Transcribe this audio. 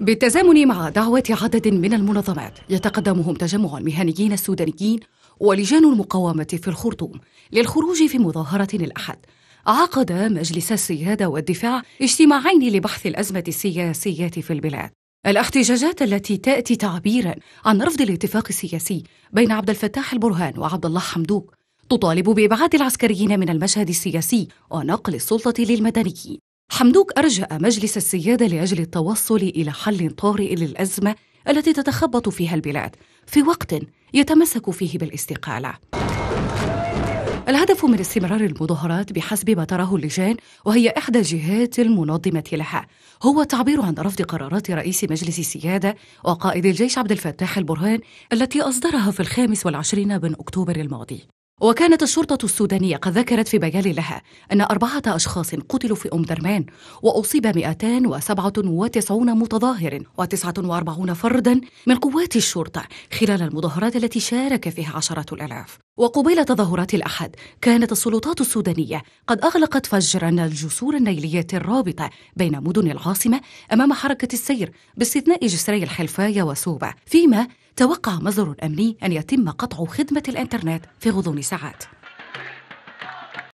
بالتزامن مع دعوة عدد من المنظمات يتقدمهم تجمع المهنيين السودانيين ولجان المقاومة في الخرطوم للخروج في مظاهرة الأحد. عقد مجلس السيادة والدفاع اجتماعين لبحث الأزمة السياسية في البلاد. الاحتجاجات التي تأتي تعبيرا عن رفض الاتفاق السياسي بين عبد الفتاح البرهان وعبد الله حمدوك تطالب بإبعاد العسكريين من المشهد السياسي ونقل السلطة للمدنيين. حمدوك أرجأ مجلس السيادة لأجل التوصل إلى حل طارئ للأزمة التي تتخبط فيها البلاد في وقت يتمسك فيه بالاستقالة. الهدف من استمرار المظاهرات بحسب ما تراه اللجان وهي إحدى الجهات المنظمة لها هو التعبير عن رفض قرارات رئيس مجلس السيادة وقائد الجيش عبد الفتاح البرهان التي أصدرها في الخامس والعشرين من أكتوبر الماضي. وكانت الشرطة السودانية قد ذكرت في بيان لها أن أربعة أشخاص قتلوا في أم درمان وأصيب 297 متظاهر و49 فردا من قوات الشرطة خلال المظاهرات التي شارك فيها عشرات الآلاف. وقبيل تظاهرات الأحد كانت السلطات السودانية قد أغلقت فجرا الجسور النيلية الرابطة بين مدن العاصمة أمام حركة السير باستثناء جسري الحلفاية وسوبة. فيما توقع مصدر أمني أن يتم قطع خدمة الإنترنت في غضون ساعات.